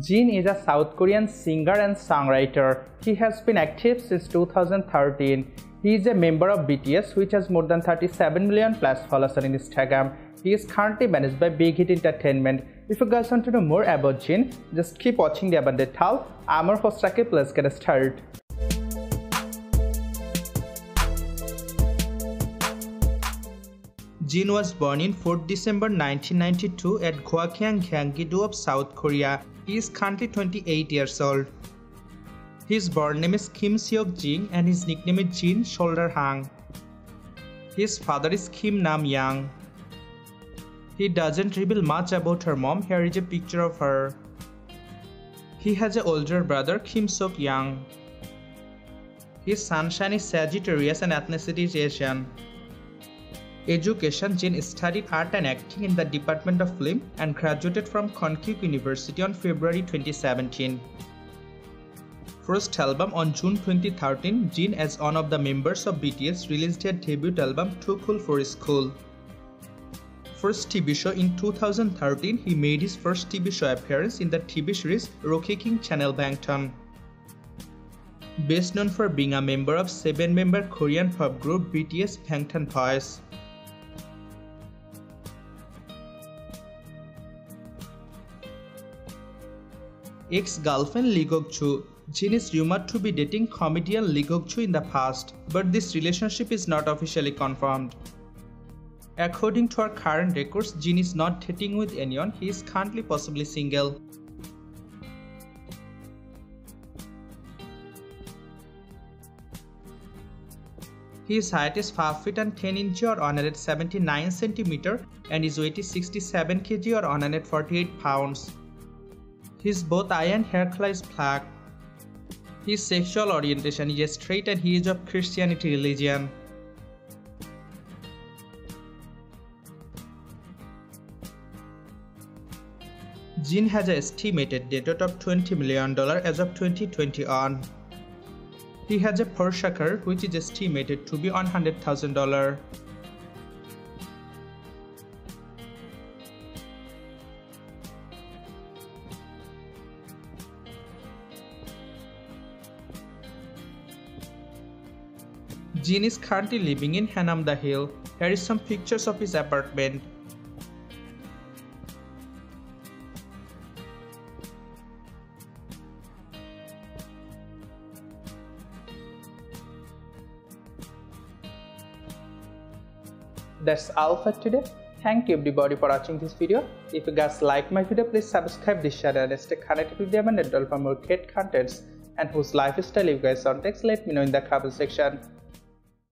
Jin is a South Korean singer and songwriter. He has been active since 2013. He is a member of BTS which has more than 37 million plus followers on Instagram. He is currently managed by Big Hit Entertainment. If you guys want to know more about Jin, just keep watching the Abundant World. I'm your host Rakib, let's get started. Jin was born in 4 December 1992 at Gwakyang, Gyeonggi-do of South Korea. He is currently 28 years old. His born name is Kim Seok Jin and his nickname is Jin Shoulder Hang. His father is Kim Nam Yang. He doesn't reveal much about her mom. Here is a picture of her. He has an older brother Kim Sok Yang. His sunshine is Sagittarius and ethnicity is Asian. Education Jin studied art and acting in the Department of Film and graduated from Konkuk University on February 2017. First album on June 2013, Jin as one of the members of BTS released their debut album Too Cool for School. First TV show in 2013, he made his first TV show appearance in the TV series Rookie King Channel Bangtan. Best known for being a member of 7-member Korean pop group BTS Bangtan Boys. Ex-girlfriend Lee Gok-chu. Jin is rumored to be dating comedian Lee Gok-chu in the past, but this relationship is not officially confirmed. According to our current records, Jin is not dating with anyone, he is currently possibly single. His height is 5 feet and 10 inches or 179 cm and his weight is 67 kg or 148 pounds. His both eye and hair color is black. His sexual orientation is straight and he is of Christianity religion. Jin has an estimated worth of $20 million as of 2020 on. He has a Porsche car which is estimated to be $100,000. Jin is currently living in Hannam Hill. Here is some pictures of his apartment. That's all for today. Thank you everybody for watching this video. If you guys like my video, please subscribe this channel and stay connected with them and for more great contents and whose lifestyle you guys on want. Let me know in the comment section.